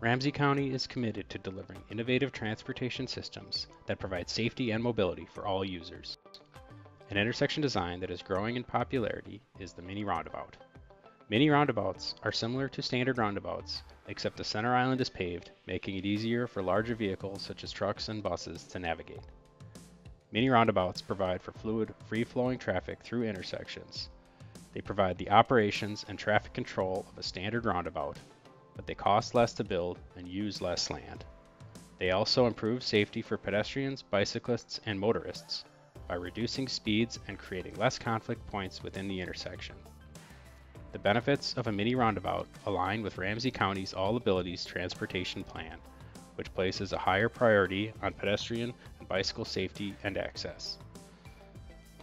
Ramsey County is committed to delivering innovative transportation systems that provide safety and mobility for all users. An intersection design that is growing in popularity is the mini roundabout. Mini roundabouts are similar to standard roundabouts, except the center island is paved, making it easier for larger vehicles such as trucks and buses to navigate. Mini roundabouts provide for fluid, free-flowing traffic through intersections. They provide the operations and traffic control of a standard roundabout, but they cost less to build and use less land. They also improve safety for pedestrians, bicyclists, and motorists by reducing speeds and creating less conflict points within the intersection. The benefits of a mini roundabout align with Ramsey County's All Abilities Transportation Plan, which places a higher priority on pedestrian and bicycle safety and access.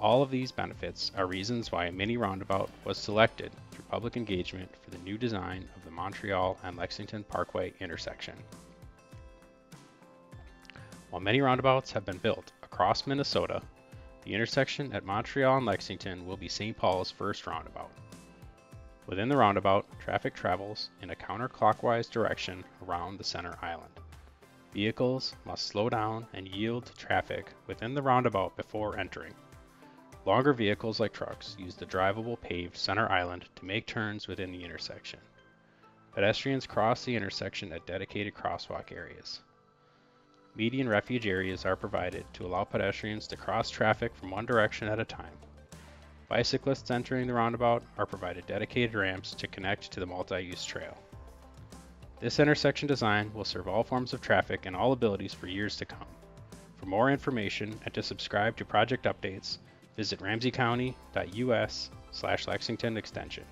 All of these benefits are reasons why a mini roundabout was selected through public engagement for the new design of the Montreal and Lexington Parkway intersection. While many roundabouts have been built across Minnesota, the intersection at Montreal and Lexington will be St. Paul's first roundabout. Within the roundabout, traffic travels in a counterclockwise direction around the center island. Vehicles must slow down and yield to traffic within the roundabout before entering. Longer vehicles like trucks use the drivable paved center island to make turns within the intersection. Pedestrians cross the intersection at dedicated crosswalk areas. Median refuge areas are provided to allow pedestrians to cross traffic from one direction at a time. Bicyclists entering the roundabout are provided dedicated ramps to connect to the multi-use trail. This intersection design will serve all forms of traffic and all abilities for years to come. For more information and to subscribe to project updates, visit ramseycounty.us slash Lexington Extension.